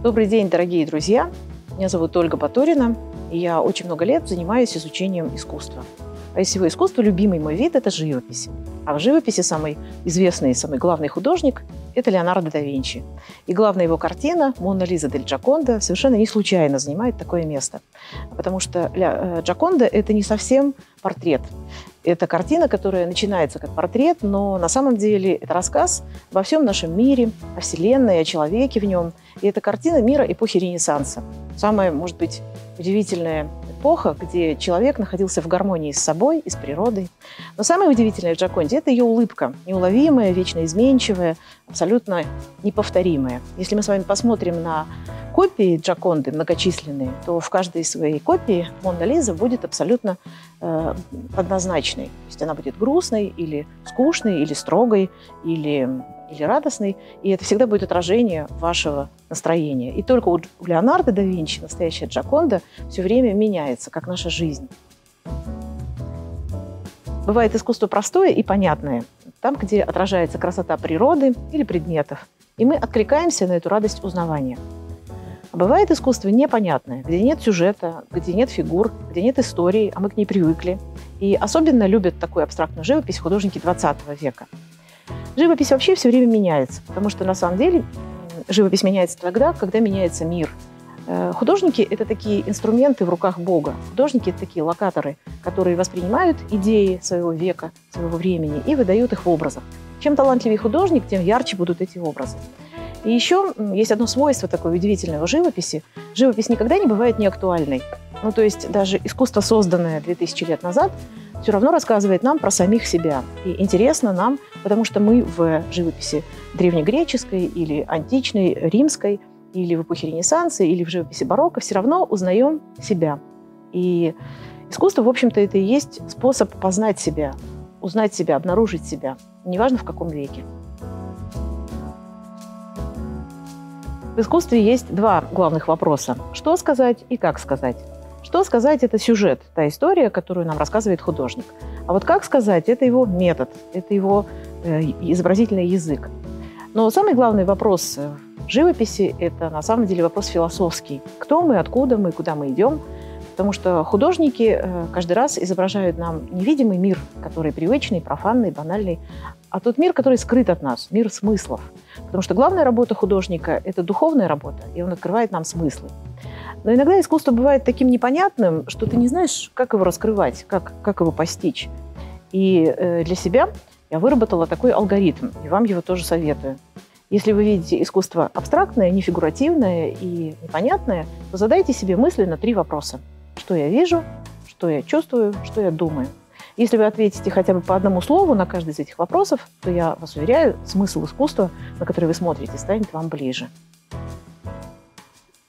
Добрый день, дорогие друзья! Меня зовут Ольга Батурина, и я очень много лет занимаюсь изучением искусства. А из всего искусства любимый мой вид – это живопись. А в живописи самый известный самый главный художник – это Леонардо да Винчи. И главная его картина «Мона Лиза дель Джаконда» совершенно не случайно занимает такое место. Потому что э, Джаконда – это не совсем портрет. Это картина, которая начинается как портрет, но на самом деле это рассказ обо всем нашем мире, о Вселенной, о человеке в нем. И это картина мира эпохи Ренессанса. Самая, может быть, удивительная эпоха, где человек находился в гармонии с собой и с природой. Но самое удивительное в Джаконде – это ее улыбка, неуловимая, вечно изменчивая, абсолютно неповторимая. Если мы с вами посмотрим на копии Джаконды многочисленные, то в каждой своей копии Монна Лиза будет абсолютно э, однозначной. То есть она будет грустной или скучной, или строгой, или, или радостной. И это всегда будет отражение вашего настроения. И только у Леонардо да Винчи настоящая Джаконда все время меняется, как наша жизнь. Бывает искусство простое и понятное, там, где отражается красота природы или предметов. И мы откликаемся на эту радость узнавания – бывает искусство непонятное, где нет сюжета, где нет фигур, где нет истории, а мы к ней привыкли. И особенно любят такую абстрактную живопись художники 20 века. Живопись вообще все время меняется, потому что на самом деле живопись меняется тогда, когда меняется мир. Э, художники – это такие инструменты в руках Бога. Художники – это такие локаторы, которые воспринимают идеи своего века, своего времени и выдают их в образах. Чем талантливее художник, тем ярче будут эти образы. И еще есть одно свойство такое удивительное в живописи. Живопись никогда не бывает неактуальной. Ну, то есть даже искусство, созданное 2000 лет назад, все равно рассказывает нам про самих себя. И интересно нам, потому что мы в живописи древнегреческой или античной, римской, или в эпохе Ренессанса, или в живописи барокко все равно узнаем себя. И искусство, в общем-то, это и есть способ познать себя, узнать себя, обнаружить себя, неважно в каком веке. В искусстве есть два главных вопроса. Что сказать и как сказать. Что сказать – это сюжет, та история, которую нам рассказывает художник. А вот как сказать – это его метод, это его э, изобразительный язык. Но самый главный вопрос в живописи – это на самом деле вопрос философский. Кто мы, откуда мы, куда мы идем – Потому что художники э, каждый раз изображают нам невидимый мир, который привычный, профанный, банальный, а тот мир, который скрыт от нас, мир смыслов. Потому что главная работа художника – это духовная работа, и он открывает нам смыслы. Но иногда искусство бывает таким непонятным, что ты не знаешь, как его раскрывать, как, как его постичь. И э, для себя я выработала такой алгоритм, и вам его тоже советую. Если вы видите искусство абстрактное, нефигуративное и непонятное, то задайте себе мысленно три вопроса – что я вижу, что я чувствую, что я думаю. Если вы ответите хотя бы по одному слову на каждый из этих вопросов, то я вас уверяю, смысл искусства, на который вы смотрите, станет вам ближе.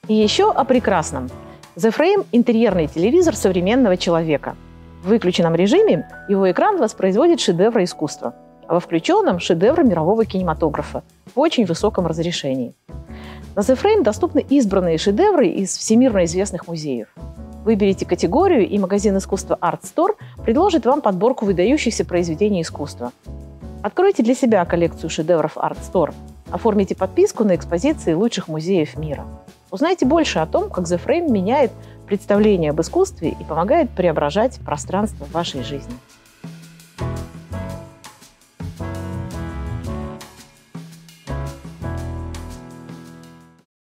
И еще о прекрасном. The Frame – интерьерный телевизор современного человека. В выключенном режиме его экран воспроизводит шедевры искусства, а во включенном – шедевры мирового кинематографа в очень высоком разрешении. На The Frame доступны избранные шедевры из всемирно известных музеев – Выберите категорию, и магазин искусства Art Store предложит вам подборку выдающихся произведений искусства. Откройте для себя коллекцию шедевров Art Store. Оформите подписку на экспозиции лучших музеев мира. Узнайте больше о том, как The Frame меняет представление об искусстве и помогает преображать пространство вашей жизни.